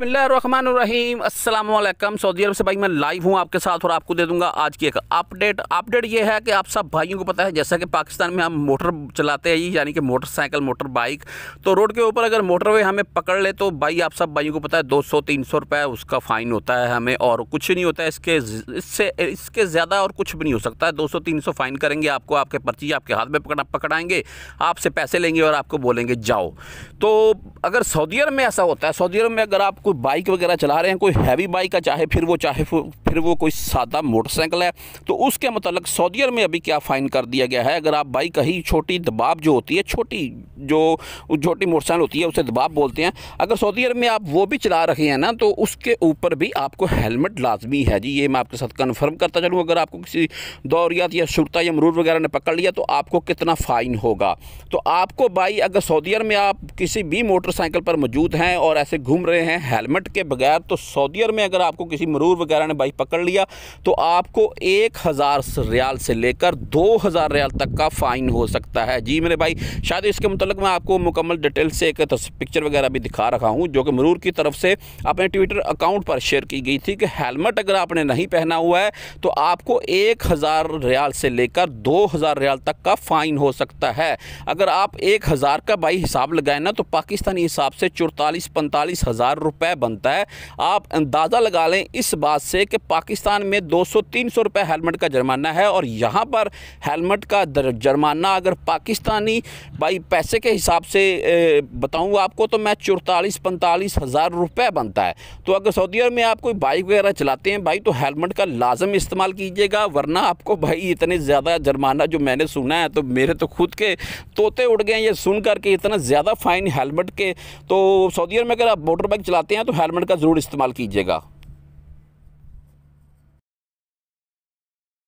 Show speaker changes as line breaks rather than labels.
अस्सलाम वालेकुम सऊदी अरब से भाई मैं लाइव हूँ आपके साथ और आपको दे दूँगा आज की एक अपडेट। अपडेट ये है कि आप सब भाइयों को पता है, जैसा कि पाकिस्तान में हम मोटर चलाते हैं यानी कि मोटरसाइकिल मोटर बाइक तो रोड के ऊपर अगर मोटरवे हमें पकड़ ले तो भाई आप सब भाइयों को पता है, दो सौ, तीन सौ रुपये उसका फ़ाइन होता है हमें और कुछ नहीं होता है। इसके इससे, इसके ज़्यादा और कुछ भी नहीं हो सकता है। दो सौ, तीन सौ फ़ाइन करेंगे आपको, आपके पर्ची, आपके हाथ में पकड़ा, पकड़ाएँगे, आपसे पैसे लेंगे और आपको बोलेंगे, जाओ। तो अगर सऊदी अरब में ऐसा होता है, सऊदी अरब में अगर आप कोई बाइक वगैरह चला रहे हैं, कोई हैवी बाइक का चाहे फिर वो, चाहे फिर वो कोई सादा मोटरसाइकिल है तो उसके मतलब सऊदी अरब में अभी क्या फ़ाइन कर दिया गया है? अगर आप बाइक कहीं छोटी दबाव जो होती है, छोटी जो, छोटी मोटरसाइकिल होती है, उसे दबाव बोलते हैं, अगर सऊदी अरब में आप वो भी चला रहे हैं ना तो उसके ऊपर भी आपको हेलमेट लाजमी है जी, ये मैं आपके साथ कन्फर्म करता चलूँ, अगर आपको किसी दौरियात या शुरता या मरूर वगैरह ने पकड़ लिया तो आपको कितना फ़ाइन होगा? तो आपको भाई, अगर सऊदी अरब में आप किसी भी मोटरसाइकिल पर मौजूद हैं और ऐसे घूम रहे हैं हेलमेट के बगैर तो सऊदी अरब में अगर आपको किसी मरूर वगैरह ने बाइक पकड़ लिया तो आपको एक हज़ार रियाल से लेकर दो हज़ार रियाल तक का फ़ाइन हो सकता है। जी मेरे भाई, शायद इसके मतलब मैं आपको मुकम्मल डिटेल से एक पिक्चर वगैरह भी दिखा रखा हूँ, जो कि मरूर की तरफ़ से अपने ट्विटर अकाउंट पर शेयर की गई थी कि हेलमेट अगर आपने नहीं पहना हुआ है तो आपको एक हज़ार रियाल से लेकर दो हज़ार रियाल तक का फ़ाइन हो सकता है। अगर आप एक हज़ार का भाई हिसाब लगाए ना तो पाकिस्तानी हिसाब से चौतालीस पैंतालीस हज़ार रुपये बनता है। आप अंदाज़ा लगा लें इस बात से कि पाकिस्तान में 200-300 रुपए हेलमेट का जुर्माना है और यहाँ पर हेलमेट का जुर्माना अगर पाकिस्तानी भाई पैसे के हिसाब से बताऊँ आपको तो मैं चौतालीस, पैंतालीस हज़ार रुपये बनता है। तो अगर सऊदी अरब में आप कोई बाइक वगैरह चलाते हैं भाई तो हेलमेट का लाजम इस्तेमाल कीजिएगा, वरना आपको भाई इतने ज़्यादा जुर्माना, जो मैंने सुना है तो मेरे तो खुद के तोते उड़ गए ये सुन करके इतना ज़्यादा फ़ाइन हेलमेट के। तो सऊदी अरब में अगर आप मोटर बाइक चलाते हैं तो हेलमेट का ज़रूर इस्तेमाल कीजिएगा।